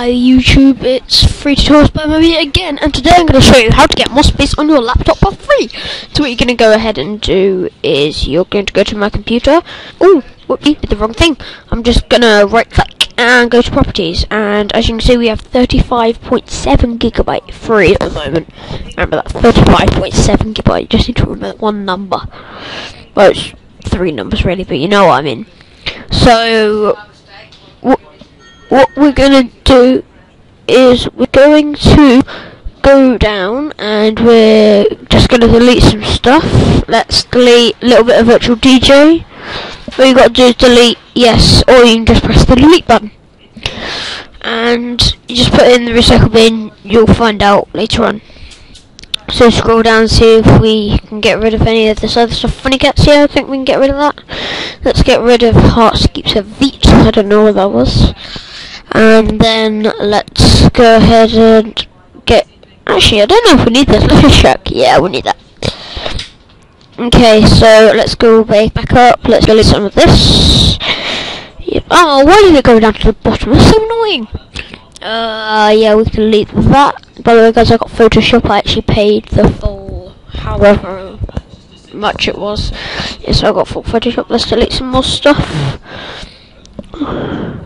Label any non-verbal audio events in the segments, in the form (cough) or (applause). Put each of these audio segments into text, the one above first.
Hi YouTube, it's Free Tutorials by Moby again, and today I'm going to show you how to get more space on your laptop for free. So what you're going to go ahead and do is you're going to go to my computer. Oh, whoopsie, did the wrong thing. I'm just going to right click and go to properties, and as you can see we have 35.7 gigabyte free at the moment. Remember that, 35.7 gigabyte, you just need to remember one number. Well, it's three numbers really, but you know what I mean. So, what we're gonna is we're going to go down and we're just gonna delete some stuff. Let's delete a little bit of virtual DJ. All you gotta do is delete yes, or you can just press the delete button. And you just put it in the recycle bin, you'll find out later on. So scroll down and see if we can get rid of any of this other stuff. Funny cats here, I think we can get rid of that. Let's get rid of Hearts Keeps a Veet, I don't know what that was and then let's go ahead and get actually I don't know if we need this. (laughs) Let's just check. Yeah we need that. Okay so let's go back up. Let's delete some of this. Oh why did it go down to the bottom? It's so annoying. Uh yeah we can delete that. By the way guys I got Photoshop. I actually paid the full however much it was. Yes I got full Photoshop. Let's delete some more stuff. (sighs)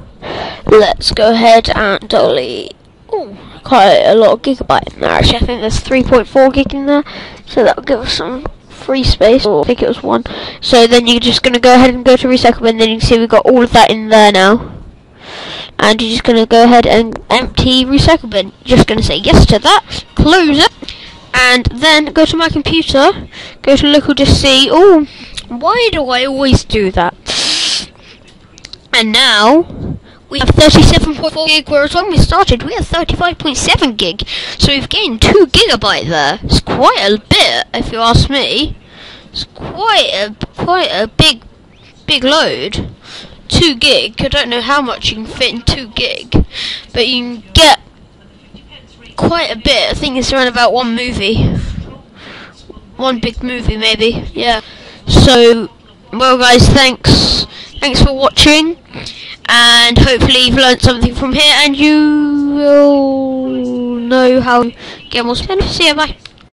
Let's go ahead and delete ooh, quite a lot of gigabyte. In there actually I think there's 3.4 gig in there so that will give us some free space. Or I think it was one. So then you're just going to go ahead and go to recycle and then you can see we've got all of that in there now. And you're just going to go ahead and empty recycle bin just going to say yes to that close it and then go to my computer go to local disk C oh why do I always do that? And now we have 37.4 gig, whereas when we started we had 35.7 gig. So we've gained 2 gigabyte there. It's quite a bit, if you ask me. It's quite a quite a big big load. 2 gig. I don't know how much you can fit in 2 gig, but you can get quite a bit. I think it's around about one movie. One big movie, maybe. Yeah. So, well, guys, thanks. Thanks for watching and hopefully you've learned something from here and you will know how to get more spin. See you, bye.